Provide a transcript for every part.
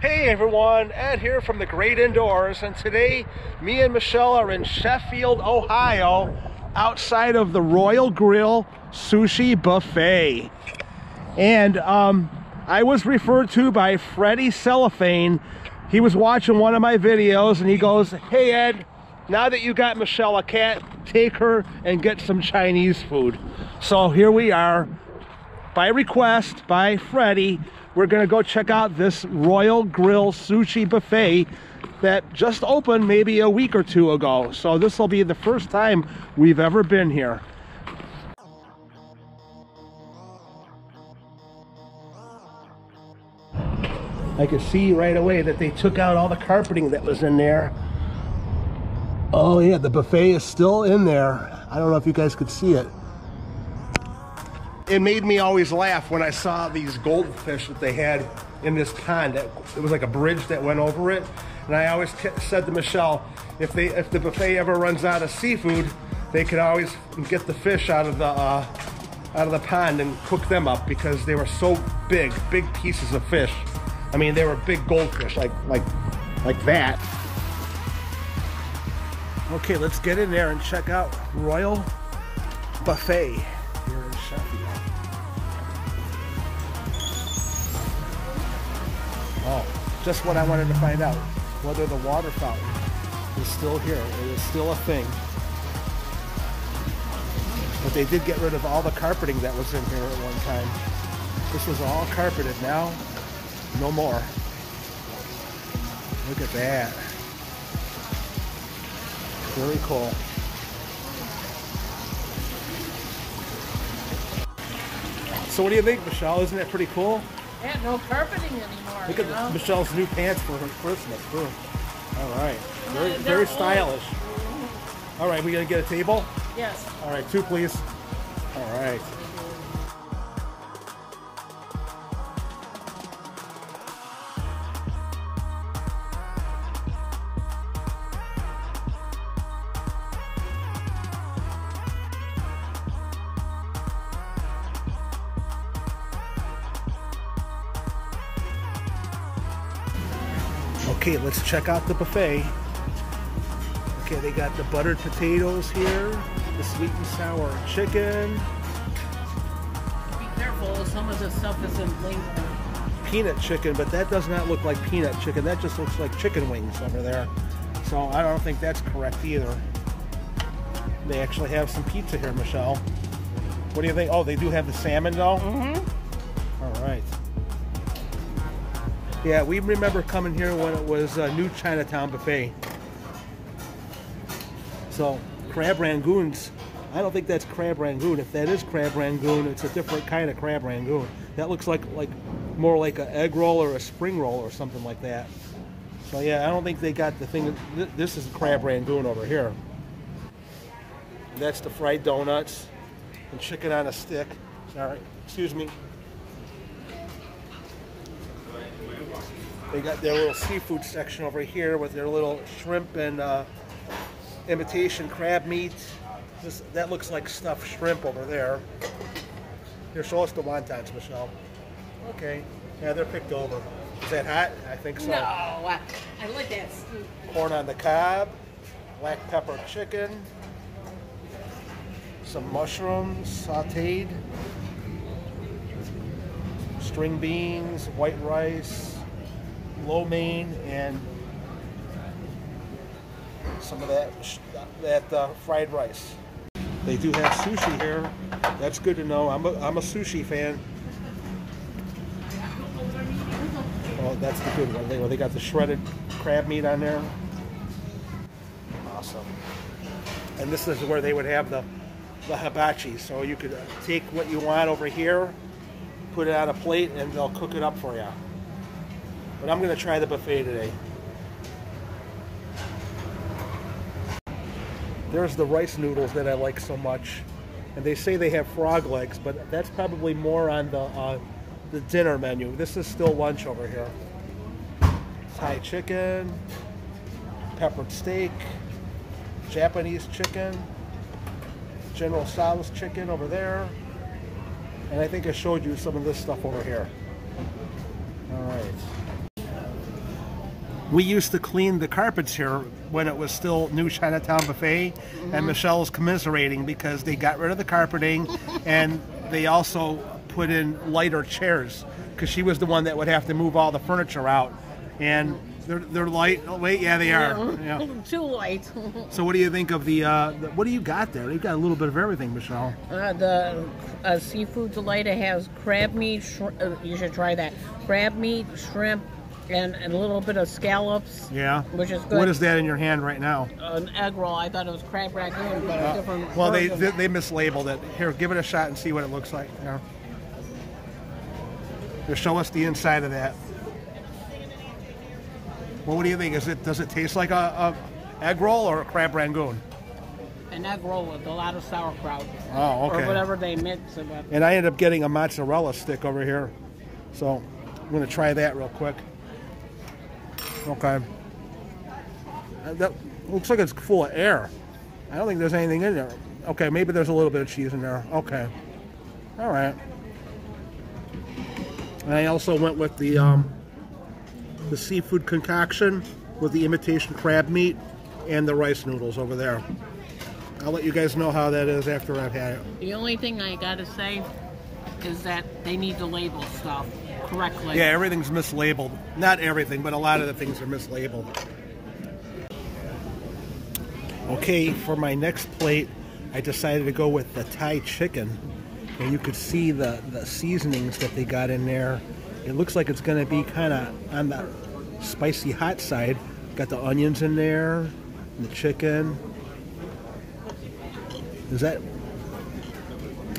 Hey everyone, Ed here from the Great Indoors, and today me and Michelle are in Sheffield, Ohio, outside of the Royal Grill Sushi Buffet. And um, I was referred to by Freddie Cellophane. He was watching one of my videos and he goes, Hey Ed, now that you got Michelle a cat, take her and get some Chinese food. So here we are, by request by Freddie, we're gonna go check out this Royal Grill Sushi Buffet that just opened maybe a week or two ago. So this will be the first time we've ever been here. I could see right away that they took out all the carpeting that was in there. Oh yeah, the buffet is still in there. I don't know if you guys could see it. It made me always laugh when I saw these goldfish that they had in this pond. It was like a bridge that went over it. And I always said to Michelle, if they if the buffet ever runs out of seafood, they could always get the fish out of the uh, out of the pond and cook them up because they were so big, big pieces of fish. I mean, they were big goldfish, like like like that. Okay, let's get in there and check out Royal Buffet just what I wanted to find out, whether the water fountain is still here. It is still a thing. But they did get rid of all the carpeting that was in here at one time. This was all carpeted now. No more. Look at that. Very cool. So what do you think, Michelle? Isn't that pretty cool? Yeah, no carpeting anymore. Look you at know? Michelle's new pants for her Christmas too. All right, very very old. stylish. All right, we gonna get a table. Yes. All right, two please. All right. Let's check out the buffet. Okay, they got the buttered potatoes here, the sweet and sour chicken, Be careful, some of the stuff isn't labeled. peanut chicken, but that does not look like peanut chicken. That just looks like chicken wings over there. So I don't think that's correct either. They actually have some pizza here, Michelle. What do you think? Oh, they do have the salmon though? Mm-hmm. All right. Yeah, we remember coming here when it was a new Chinatown buffet. So crab rangoons, I don't think that's crab rangoon. If that is crab rangoon, it's a different kind of crab rangoon. That looks like like more like an egg roll or a spring roll or something like that. So yeah, I don't think they got the thing. th- This is crab rangoon over here. That's the fried donuts and chicken on a stick. Sorry, excuse me. They got their little seafood section over here with their little shrimp and uh, imitation crab meat. This, that looks like stuffed shrimp over there. Here, show us the wontons, Michelle. Okay. Yeah, they're picked over. Is that hot? I think so. No, I, I like that. stew. Corn on the cob, black pepper chicken, some mushrooms sauteed, string beans, white rice, lo mein, and some of that that uh, fried rice. They do have sushi here. That's good to know. I'm a, I'm a sushi fan. Oh, that's the good one. They, they got the shredded crab meat on there. Awesome. And this is where they would have the, the hibachi. So you could uh, take what you want over here, put it on a plate, and they'll cook it up for you. But I'm going to try the buffet today. There's the rice noodles that I like so much. And they say they have frog legs, but that's probably more on the, uh, the dinner menu. This is still lunch over here. Thai chicken, peppered steak, Japanese chicken, General Tso's chicken over there. And I think I showed you some of this stuff over here. All we used to clean the carpets here when it was still New Chinatown Buffet, and Michelle's commiserating because they got rid of the carpeting, and they also put in lighter chairs because she was the one that would have to move all the furniture out, and they're they're light. Oh, wait, yeah, they are. Yeah. Too light. So what do you think of the, uh, the? What do you got there? You've got a little bit of everything, Michelle. uh, the uh, seafood delight it has crab meat. Uh, you should try that. Crab meat, shrimp, and, and a little bit of scallops. Yeah. Which is good. What is that in your hand right now? An egg roll. I thought it was crab ragoon, but a different. Uh, Well, they version. they, they mislabeled it. Here, give it a shot and see what it looks like. Yeah. Here, show us the inside of that. Well, what do you think? Is it does it taste like a, a egg roll or a crab rangoon? an egg roll with a lot of sauerkraut. Oh, okay. Or whatever they mix it with. And I end up getting a mozzarella stick over here, so I'm gonna try that real quick. Okay. Uh, That looks like it's full of air. I don't think there's anything in there. Okay, maybe there's a little bit of cheese in there. Okay. All right. And I also went with the um, the seafood concoction with the imitation crab meat and the rice noodles over there. I'll let you guys know how that is after I've had it. The only thing I gotta say is that they need to label stuff correctly. Yeah, everything's mislabeled. Not everything, but a lot of the things are mislabeled. Okay, for my next plate, I decided to go with the Thai chicken. And you could see the, the seasonings that they got in there. It looks like it's going to be kind of on the spicy hot side. Got the onions in there, the chicken. Is that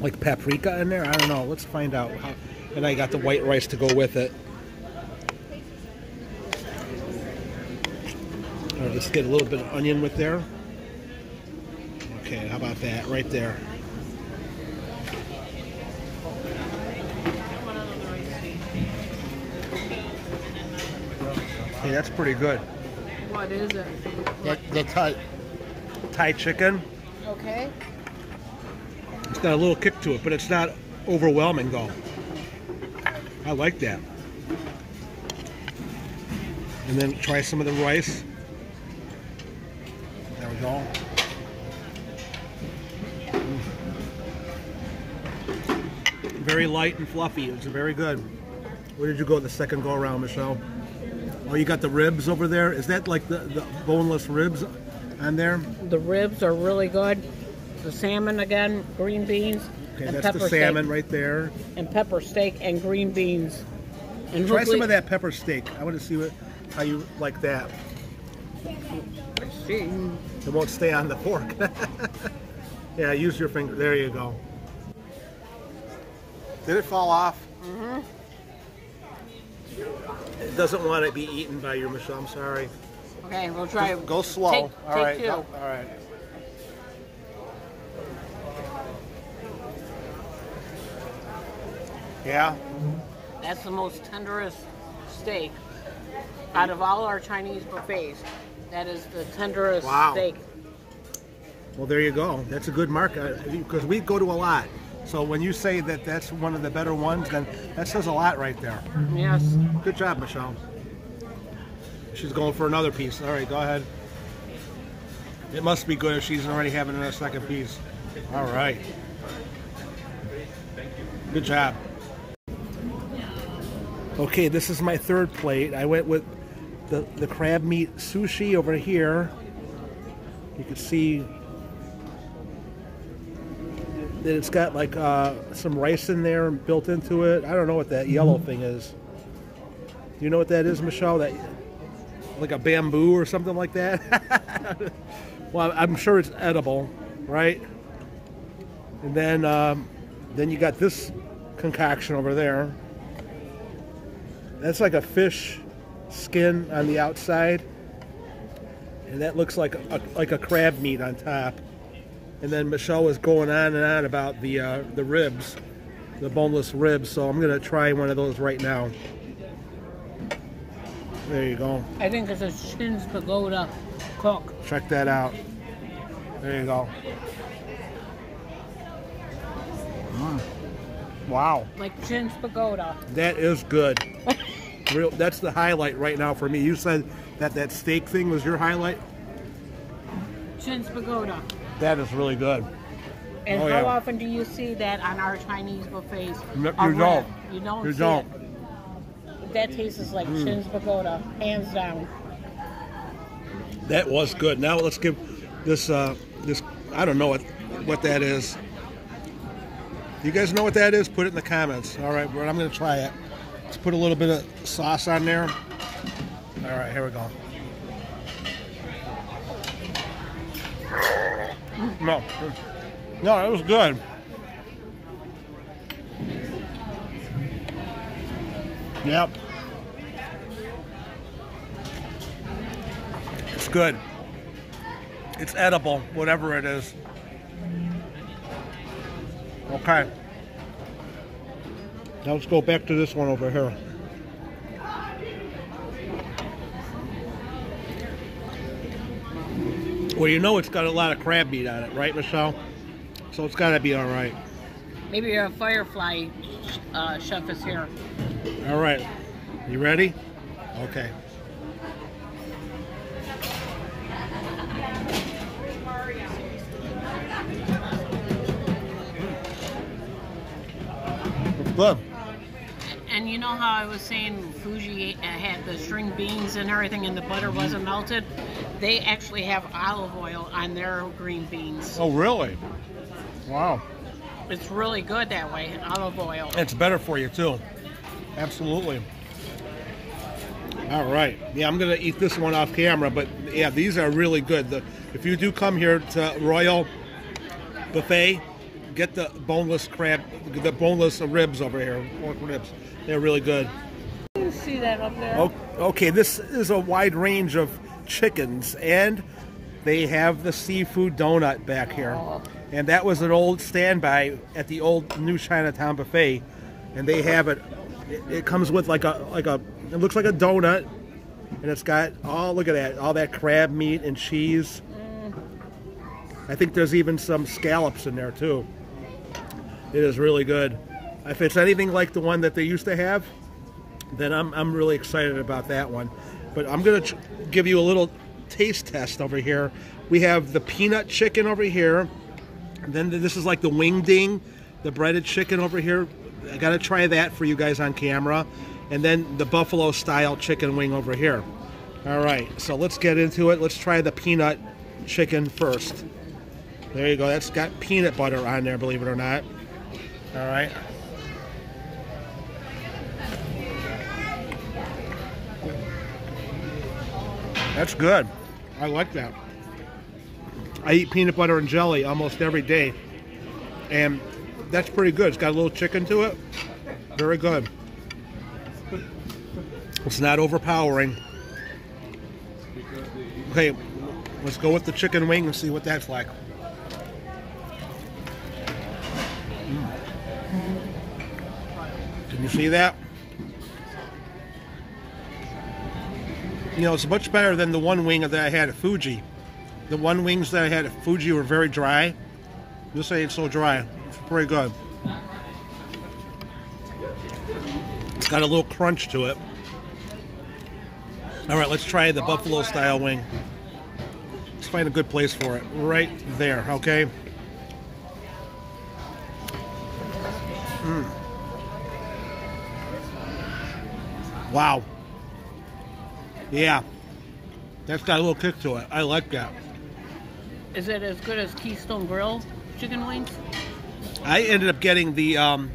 like paprika in there? I don't know. Let's find out. How, and I got the white rice to go with it. I'll just get a little bit of onion with there. Okay, how about that right there? Hey, that's pretty good. What is it? That, the Thai, Thai chicken. Okay. It's got a little kick to it, but it's not overwhelming though. I like that. And then try some of the rice. There we go. Mm. Very light and fluffy. It's very good. Where did you go the second go around, Michelle? Oh, you got the ribs over there. Is that like the, the boneless ribs on there? The ribs are really good. The salmon again, green beans, Okay, and that's the salmon steak, right there. and pepper steak and green beans. And Try some of that pepper steak. I want to see what, how you like that. See, It won't stay on the fork. yeah, use your finger. There you go. Did it fall off? Mm-hmm. It doesn't want to be eaten by your Michelle. I'm sorry. Okay, we'll try. Go slow. Take, All take right. two. all right. Yeah. That's the most tenderest steak out of all our Chinese buffets. That is the tenderest Wow. steak. Well, there you go. That's a good mark uh, because we go to a lot. So when you say that that's one of the better ones, then that says a lot right there. Yes. Good job, Michelle. She's going for another piece. All right, go ahead. It must be good if she's already having another second piece. All right. Good job. Okay, this is my third plate. I went with the, the crab meat sushi over here. You can see that it's got like uh, some rice in there built into it. I don't know what that yellow thing is. Do you know what that is, Michelle? That like a bamboo or something like that? well, I'm sure it's edible, right? And then um, then you got this concoction over there. That's like a fish skin on the outside, and that looks like a, like a crab meat on top. And then Michelle was going on and on about the uh, the ribs, the boneless ribs. So I'm gonna try one of those right now. There you go. I think it's a Shin's Pagoda cook. Check that out. There you go. Mm. Wow, Like Shin's Pagoda. that is good. real. That's the highlight right now for me. You said that that steak thing was your highlight. Shin's Pagoda. That is really good. And Oh, how yeah. often do you see that on our Chinese buffets? No, you don't. You don't. You don't. It. That tastes like chins Pagoda, hands down. That was good. Now let's give this uh, this. I don't know what what that is. You guys know what that is? Put it in the comments. All right, but I'm going to try it. Let's put a little bit of sauce on there. All right, here we go. No, no, it was good. Yep. It's good. It's edible, whatever it is. Okay. Now let's go back to this one over here. Well, you know it's got a lot of crab meat on it, right, Michelle? So it's got to be all right. Maybe a firefly uh, chef is here. All right. You ready? Okay. It's good. Know how I was saying Fuji uh, had the string beans and everything, and the butter wasn't melted? They actually have olive oil on their green beans. Oh, really? Wow. It's really good that way, olive oil. It's better for you, too. Absolutely. All right. Yeah, I'm going to eat this one off camera, but yeah, these are really good. The, if you do come here to Royal Buffet, get the boneless crab, the boneless ribs over here, pork ribs. They're really good. You see that up there? O- Okay, this is a wide range of chickens, and they have the seafood donut back here. And that was an old standby at the old New Chinatown buffet, and they have it. It, it comes with like a like a. It looks like a donut, and it's got oh look at that all that crab meat and cheese. Mm. I think there's even some scallops in there too. It is really good. If it's anything like the one that they used to have, then I'm, I'm really excited about that one. But I'm going to give you a little taste test over here. We have the peanut chicken over here. And then this is like the wing ding, the breaded chicken over here. I got to try that for you guys on camera. And then the buffalo style chicken wing over here. All right, so let's get into it. Let's try the peanut chicken first. There you go. That's got peanut butter on there, believe it or not. All right. That's good. I like that. I eat peanut butter and jelly almost every day. And that's pretty good. It's got a little chicken to it. Very good. It's not overpowering. Okay, let's go with the chicken wing and see what that's like. Mm. Can you see that? You know, it's much better than the one wing that I had at Fuji. The one wings that I had at Fuji were very dry. This ain't so dry. It's pretty good. It's got a little crunch to it. All right, let's try the buffalo style wing. Let's find a good place for it. Right there, okay? Mm. Wow. Yeah. That's got a little kick to it. I like that. Is it as good as Keystone Grill chicken wings? I ended up getting the um,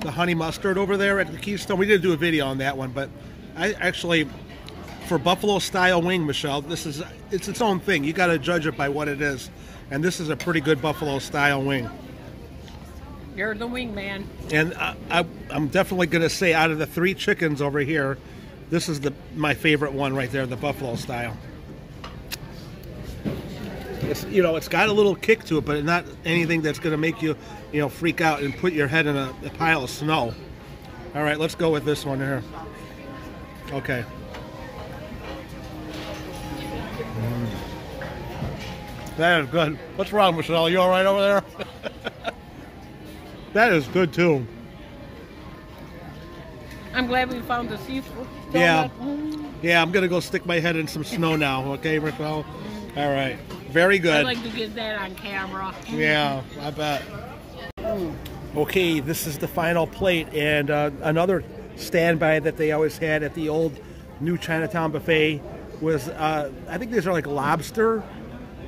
the honey mustard over there at the Keystone. We didn't do a video on that one, but I actually for buffalo style wing, Michelle, this is it's its own thing. You got to judge it by what it is, and this is a pretty good buffalo style wing. You're the wing man. And I, I, I'm definitely going to say out of the three chickens over here, this is the my favorite one right there, the buffalo style. It's you know it's got a little kick to it, but not anything that's going to make you you know freak out and put your head in a, a pile of snow. All right, let's go with this one here. Okay. Mm. That is good. What's wrong, Michelle? You all right over there? that is good too. I'm glad we found the seafood. Yeah. Yeah, I'm gonna go stick my head in some snow now. Okay, Raquel. All right. Very good. I'd like to get that on camera. Yeah, I bet. Okay, this is the final plate, and uh, another standby that they always had at the old New Chinatown buffet was uh, I think these are like lobster,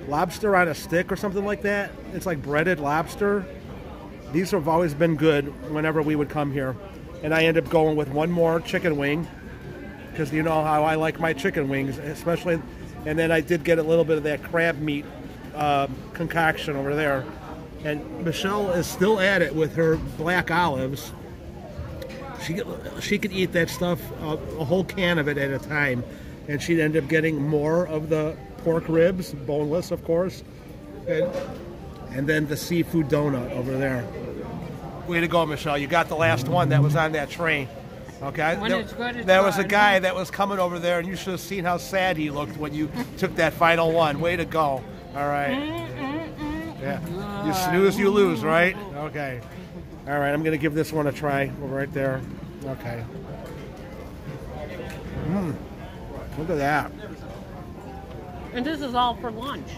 lobster on a stick or something like that. It's like breaded lobster. These have always been good whenever we would come here, and I end up going with one more chicken wing because you know how I like my chicken wings, especially. And then I did get a little bit of that crab meat uh, concoction over there. And Michelle is still at it with her black olives. She she could eat that stuff uh, a whole can of it at a time, and she'd end up getting more of the pork ribs, boneless, of course, and and then the seafood donut over there. Way to go, Michelle! You got the last one that was on that tray. Okay, When there, it's good, it's there was a guy that was coming over there, and you should have seen how sad he looked when you took that final one. Way to go! All right. Mm, mm, mm, yeah. You snooze, you lose, right? Okay. All right, I'm going to give this one a try. Over right there. Okay. Mmm. Look at that. And this is all for lunch.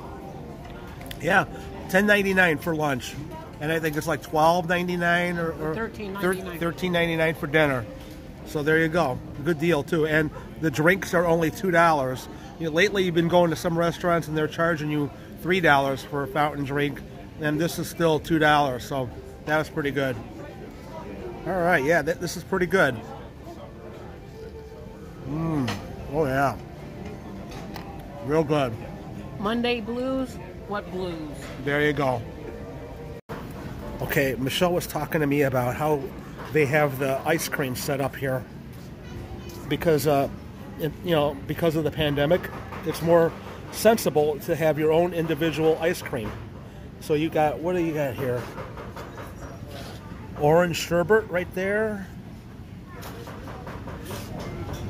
Yeah. 10.99 for lunch. And I think it's like 12.99 or, or $13.99. 13.99 for dinner. So there you go. Good deal too. And the drinks are only two dollars. You know, lately you've been going to some restaurants and they're charging you three dollars for a fountain drink, and this is still two dollars. So that was pretty good. All right, yeah, th- this is pretty good. Mmm. Oh yeah. Real good. Monday blues. What blues? There you go. Okay, Michelle was talking to me about how they have the ice cream set up here because, uh, it, you know, because of the pandemic, it's more sensible to have your own individual ice cream. So you got what do you got here? Orange sherbet right there.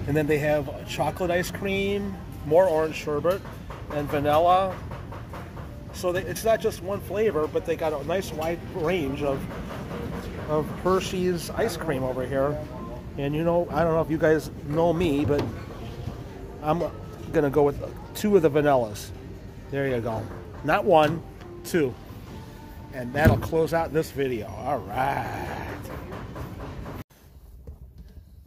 And then they have chocolate ice cream, more orange sherbet, and vanilla. So they, it's not just one flavor, but they got a nice wide range of of Hershey's ice cream over here. And you know, I don't know if you guys know me, but I'm gonna go with two of the vanillas. There you go. Not one, two. And that'll close out this video. All right.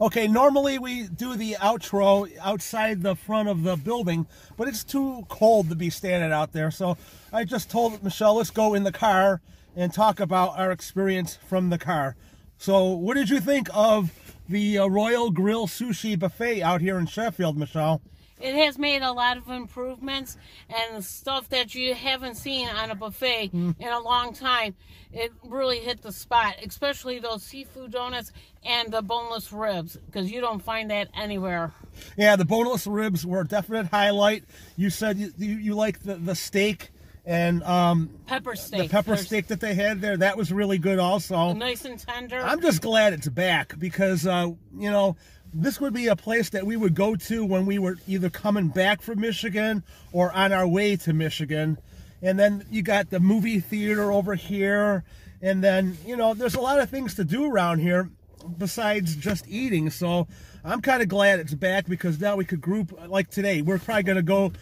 Okay, normally we do the outro outside the front of the building, but it's too cold to be standing out there. So I just told Michelle, let's go in the car and talk about our experience from the car. So, what did you think of the uh, Royal Grill Sushi Buffet out here in Sheffield, Michelle? It has made a lot of improvements and stuff that you haven't seen on a buffet in a long time. It really hit the spot, especially those seafood donuts and the boneless ribs, because you don't find that anywhere. Yeah, the boneless ribs were a definite highlight. You said you, you, you like the, the steak and um, Pepper steak. the pepper There's steak that they had there. That was really good also. Nice and tender. I'm just glad it's back because uh, you know this would be a place that we would go to when we were either coming back from Michigan or on our way to Michigan. And then you got the movie theater over here, and then you know there's a lot of things to do around here besides just eating. So I'm kind of glad it's back because now we could group like today. We're probably gonna go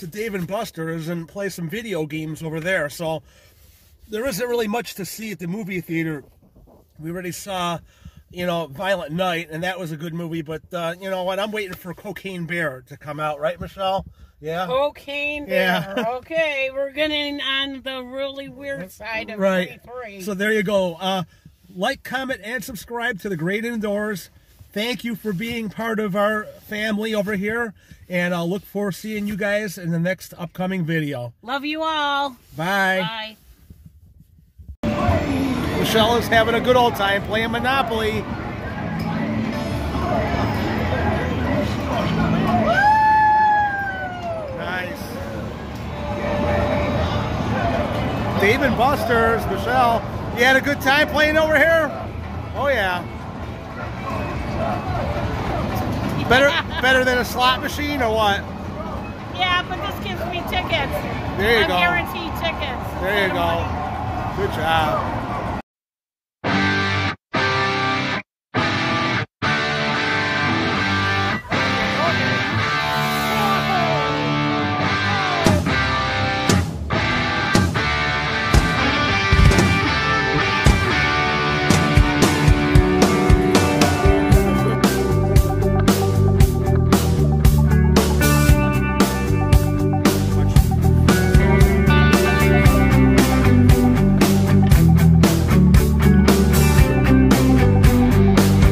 to Dave and Buster's and play some video games over there. So there isn't really much to see at the movie theater. We already saw, you know, Violent Night, and that was a good movie. But uh, you know what? I'm waiting for Cocaine Bear to come out, right, Michelle? Yeah. Cocaine Yeah. bear. okay, we're getting on the really weird side of right. 23. So there you go. Uh, like, comment, and subscribe to the Great Indoors. Thank you for being part of our family over here, and I'll look forward to seeing you guys in the next upcoming video. Love you all. Bye. Bye. Michelle is having a good old time playing Monopoly. Nice. Dave and Buster's, Michelle. You had a good time playing over here? Oh yeah. Better better than a slot machine or what? Yeah, but this gives me tickets. There you I'm go. guaranteed tickets. There you go. Good job.